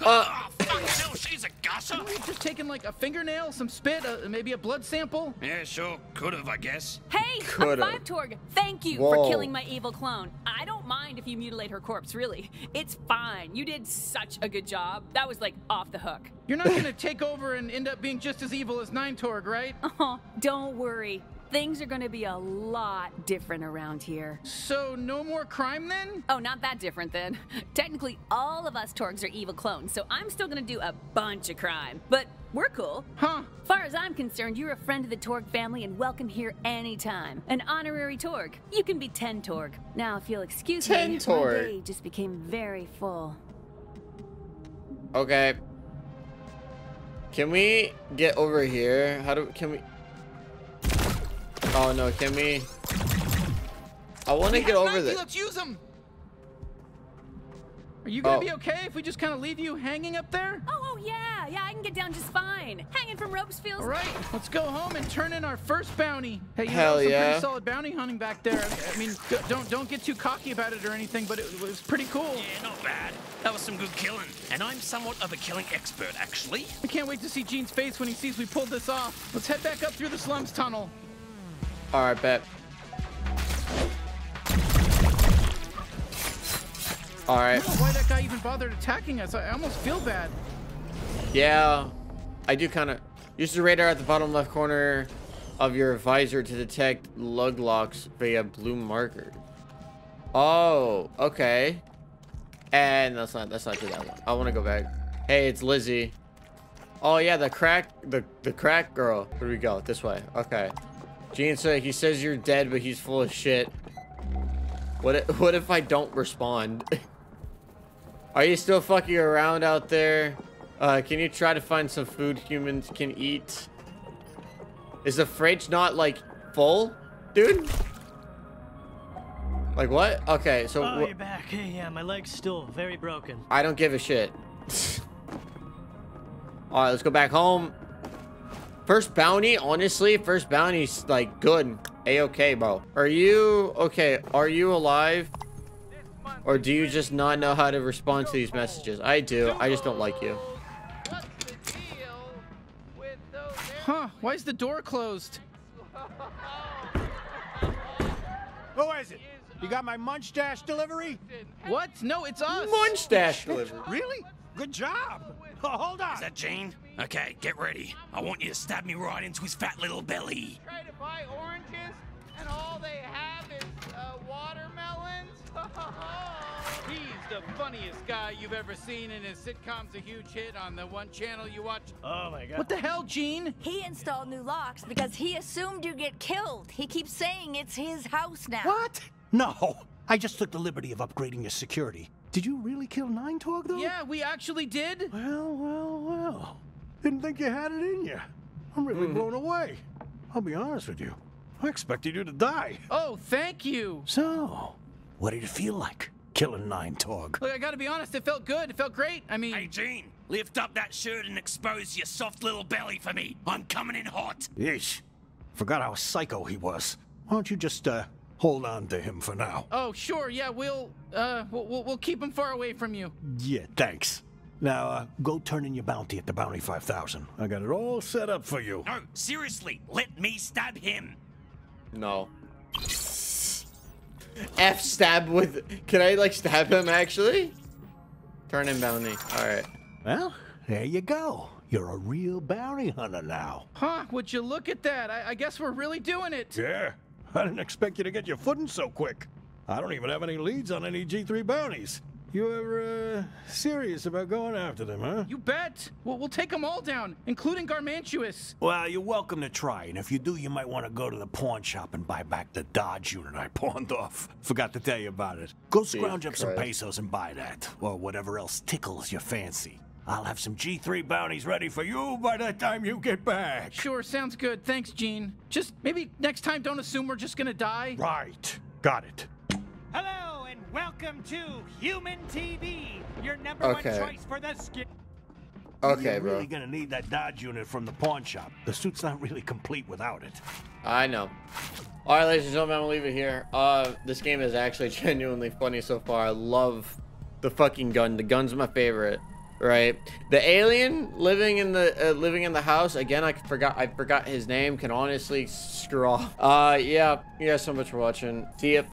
Uh,
oh, fucking hell, she's a gusser.
We've just taken like a fingernail, some spit, uh, maybe a blood sample.
Yeah, sure, could have, I guess.
Hey,
Coulda.
I'm Five Torg. Thank you
Whoa.
for killing my evil clone. I don't mind if you mutilate her corpse, really. It's fine. You did such a good job. That was like off the hook.
You're not gonna take over and end up being just as evil as Nine Torg, right?
Oh, don't worry. Things are gonna be a lot different around here.
So no more crime then?
Oh, not that different then. Technically, all of us Torgs are evil clones, so I'm still gonna do a bunch of crime. But we're cool.
Huh?
Far as I'm concerned, you're a friend of the Torg family and welcome here anytime. An honorary Torg. You can be 10 Torg. Now, if you'll excuse
10
me,
Torg.
my day just became very full.
Okay. Can we get over here? How do can we? Oh no, can we? I want to get over
90,
there.
Let's use them. Are you gonna
Oh.
be okay if we just kind of leave you hanging up there?
Oh, oh, yeah, yeah, I can get down just fine. Hanging from ropes feels.
All right, let's go home and turn in our first bounty. Hey, you
Hell
know, some
yeah.
pretty solid bounty hunting back there. I mean, don't don't get too cocky about it or anything, but it was pretty cool.
Yeah, not bad. That was some good killing. And I'm somewhat of a killing expert, actually.
I can't wait to see Gene's face when he sees we pulled this off. Let's head back up through the slums tunnel.
All right, bet. All right.
I
right.
don't know why that guy even bothered attacking us. I almost feel bad.
Yeah, I do kind of. Use the radar at the bottom left corner of your visor to detect Luglox via blue marker. Oh, okay. And that's not that's not do that one. I want to go back. Hey, it's Lizzie. Oh yeah, the crack the the crack girl. Where do we go? This way. Okay. Gene said he says you're dead, but he's full of shit. What if, what if I don't respond? Are you still fucking around out there? Uh, can you try to find some food humans can eat? Is the fridge not like full, dude? Like what? Okay, so
Oh, you're back. Hey, yeah, my leg's still very broken.
I don't give a shit. All right, let's go back home. First bounty, honestly, first bounty's like good. A-okay, bro. Are you, okay, are you alive? Or do you just not know how to respond to these messages? I do, I just don't like you.
Huh, why is the door closed?
Who is it? You got my munch dash delivery?
What? No, it's us.
Munch dash delivery.
Really? Good job. Oh, hold on.
Is that Gene? Okay, get ready. I want you to stab me right into his fat little belly.
Try to buy oranges, and all they have is uh, watermelons. He's the funniest guy you've ever seen, and his sitcom's a huge hit on the one channel you watch.
Oh my god.
What the hell, Gene?
He installed new locks because he assumed you'd get killed. He keeps saying it's his house now.
What? No. I just took the liberty of upgrading your security. Did you really kill Nine Torg, though?
Yeah, we actually did.
Well, well, well. Didn't think you had it in you. I'm really blown away. I'll be honest with you. I expected you to die.
Oh, thank you.
So, what did it feel like, killing Nine Torg?
Look, I gotta be honest, it felt good. It felt great. I mean,
Hey, Gene, lift up that shirt and expose your soft little belly for me. I'm coming in hot.
Yeesh. Forgot how psycho he was. Why don't you just, uh, hold on to him for now?
oh, sure, yeah, we'll, uh, we'll, we'll, we'll keep him far away from you.
Yeah, thanks. Now, uh, go turn in your bounty at the Bounty 5000. I got it all set up for you.
No, seriously, let me stab him.
No. F stab with, can I like stab him actually? Turn in bounty, alright.
Well, there you go. You're a real bounty hunter now.
Huh, would you look at that? I, I guess we're really doing it.
Yeah. I didn't expect you to get your footing so quick. I don't even have any leads on any G3 bounties. You ever, uh, serious about going after them, huh?
You bet. We'll, we'll take them all down, including Garmantuous.
Well, you're welcome to try, and if you do, you might want to go to the pawn shop and buy back the Dodge unit I pawned off. Forgot to tell you about it. Go scrounge up some pesos and buy that, or whatever else tickles your fancy. I'll have some G3 bounties ready for you by the time you get back.
Sure, sounds good. Thanks, Gene. Just maybe next time don't assume we're just gonna die.
Right. Got it.
Hello and welcome to Human TV, your number
Okay.
one choice for the skin.
Okay,
You're
bro.
really gonna need that Dodge unit from the pawn shop. The suit's not really complete without it.
I know. All right, ladies and gentlemen, I'm gonna leave it here. Uh, this game is actually genuinely funny so far. I love the fucking gun. The gun's my favorite. Right, the alien living in the uh, living in the house again. I forgot. I forgot his name. Can honestly screw off. Uh, yeah. You guys so much for watching. See ya.